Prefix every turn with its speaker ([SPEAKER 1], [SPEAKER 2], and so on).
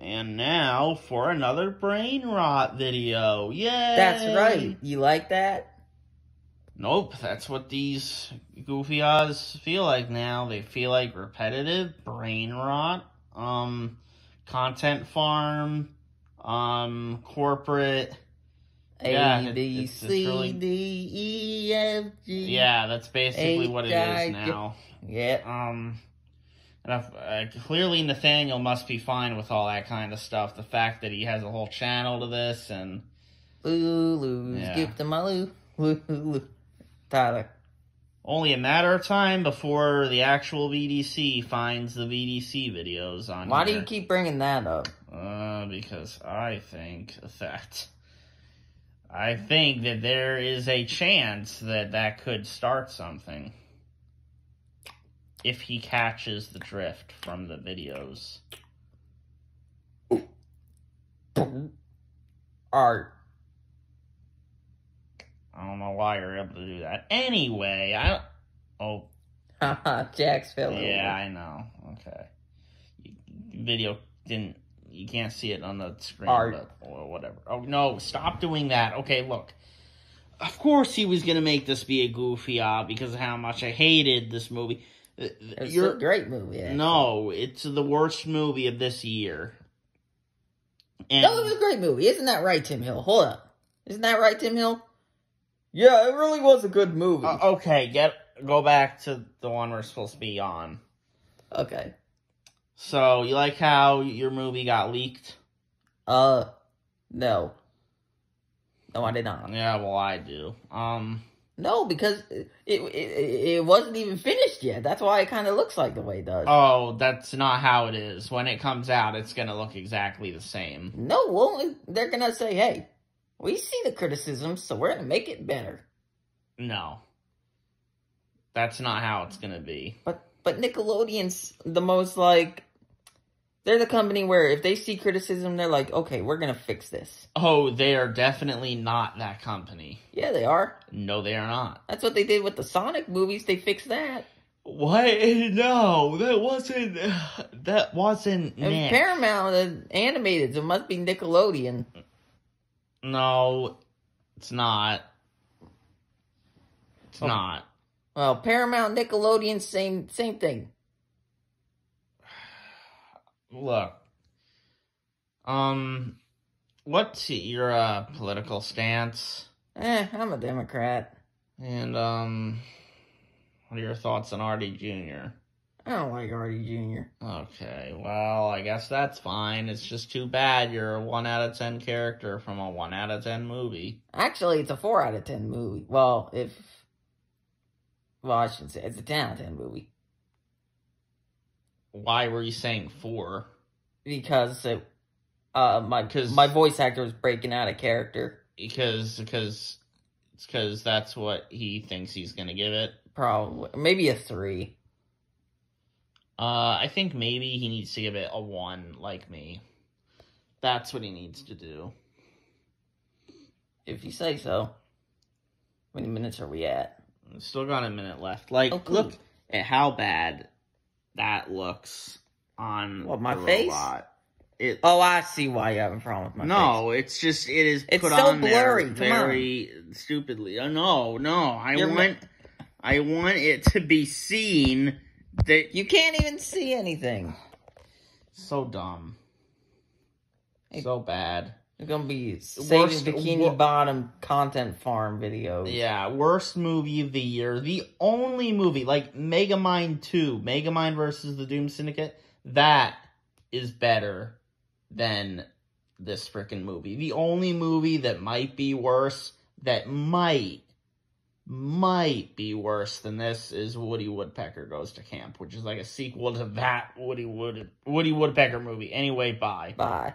[SPEAKER 1] And now for another brain rot video. Yay!
[SPEAKER 2] That's right. You like that?
[SPEAKER 1] Nope, that's what these goofy Oz feel like now. They feel like repetitive brain rot, um, content farm, um, corporate. Yeah,
[SPEAKER 2] A
[SPEAKER 1] it-
[SPEAKER 2] B
[SPEAKER 1] it's
[SPEAKER 2] C
[SPEAKER 1] really-
[SPEAKER 2] D E F G.
[SPEAKER 1] Yeah, that's basically
[SPEAKER 2] Eight
[SPEAKER 1] what it is now.
[SPEAKER 2] Yeah.
[SPEAKER 1] Um, and uh, clearly Nathaniel must be fine with all that kind of stuff. The fact that he has a whole channel to this and
[SPEAKER 2] Lulu,
[SPEAKER 1] Yeah.
[SPEAKER 2] my Lou. Lulu. Tyler.
[SPEAKER 1] only a matter of time before the actual VDC finds the VDC videos on
[SPEAKER 2] Why do you keep bringing that up?
[SPEAKER 1] Uh, because I think that I think that there is a chance that that could start something if he catches the drift from the videos.
[SPEAKER 2] Art.
[SPEAKER 1] I don't know why you're able to do that. Anyway, I oh
[SPEAKER 2] Haha, Jack's fell
[SPEAKER 1] yeah, I know. Okay, You- video didn't. You can't see it on the screen,
[SPEAKER 2] Art.
[SPEAKER 1] but or whatever. Oh no! Stop doing that. Okay, look. Of course, he was gonna make this be a goofy ah because of how much I hated this movie.
[SPEAKER 2] It's
[SPEAKER 1] You're
[SPEAKER 2] a great movie. actually.
[SPEAKER 1] no, it's the worst movie of this year. And
[SPEAKER 2] No, it was a great movie. Isn't that right, Tim Hill? Hold up. Isn't that right, Tim Hill? Yeah, it really was a good movie.
[SPEAKER 1] Uh, okay, get go back to the one we're supposed to be on.
[SPEAKER 2] okay.
[SPEAKER 1] So you like how your movie got leaked?
[SPEAKER 2] Uh, no. No, I did not.
[SPEAKER 1] Yeah, well I do. Um,
[SPEAKER 2] No, because it it, it, wasn't even finished yet. That's why it kind of looks like the way it does.
[SPEAKER 1] oh, that's not how it is. When it comes out, it's gonna look exactly the same.
[SPEAKER 2] no, well, they're gonna say, "Hey, we see the criticism, so we're gonna make it better."
[SPEAKER 1] No, that's not how it's gonna be.
[SPEAKER 2] But but Nickelodeon's the most like they're the company where if they see criticism, they're like, "Okay, we're gonna fix this."
[SPEAKER 1] Oh, they are definitely not that company.
[SPEAKER 2] Yeah, they are.
[SPEAKER 1] No, they are not.
[SPEAKER 2] That's what they did with the Sonic movies. They fixed that.
[SPEAKER 1] What? No, that wasn't. That wasn't. Nick.
[SPEAKER 2] Paramount uh, animated, so it must be Nickelodeon.
[SPEAKER 1] No, it's not. It's
[SPEAKER 2] Oh.
[SPEAKER 1] not.
[SPEAKER 2] Well, Paramount, Nickelodeon, same same thing.
[SPEAKER 1] Look. Um, what's your uh, political stance?
[SPEAKER 2] Eh, I'm a Democrat.
[SPEAKER 1] And um, what are your thoughts on Artie Jr.?
[SPEAKER 2] I don't like Artie Jr.
[SPEAKER 1] Okay, well, I guess that's fine. It's just too bad you're a 1 out of 10 character from a 1 out of 10 movie.
[SPEAKER 2] Actually, it's a four out of ten movie. Well, if well, I shouldn't say it's a ten out of ten movie
[SPEAKER 1] Why were you saying 4?
[SPEAKER 2] because it, uh, my
[SPEAKER 1] Because-
[SPEAKER 2] my voice actor was breaking out of character.
[SPEAKER 1] Because, because, it's because that's what he thinks he's gonna give it.
[SPEAKER 2] Probably maybe a three.
[SPEAKER 1] Uh, I think maybe he needs to give it a 1, like me. That's what he needs to do.
[SPEAKER 2] If you say so. How many minutes are we at?
[SPEAKER 1] Still got a minute left. Like,
[SPEAKER 2] Oh, cool.
[SPEAKER 1] look at how bad that looks on
[SPEAKER 2] What, my face?
[SPEAKER 1] robot. It
[SPEAKER 2] Oh, I see why you have a problem with my face.
[SPEAKER 1] no, it's just it is
[SPEAKER 2] It's
[SPEAKER 1] put
[SPEAKER 2] so
[SPEAKER 1] on there
[SPEAKER 2] blurry, come
[SPEAKER 1] very stupidly. Oh, no, no, I
[SPEAKER 2] You're
[SPEAKER 1] want I want it to be seen that
[SPEAKER 2] You can't even see anything.
[SPEAKER 1] so dumb, so bad.
[SPEAKER 2] It's gonna be saving
[SPEAKER 1] Worst-
[SPEAKER 2] bikini
[SPEAKER 1] wo-
[SPEAKER 2] bottom content farm videos.
[SPEAKER 1] Yeah, worst movie of the year. The only movie, like Megamind 2, Megamind versus the Doom Syndicate, that is better than this freaking movie. The only movie that might be worse, that might, might be worse than this is Woody Woodpecker Goes to Camp, which is like a sequel to that Woody Wood Woody Woodpecker movie. Anyway, bye.
[SPEAKER 2] Bye.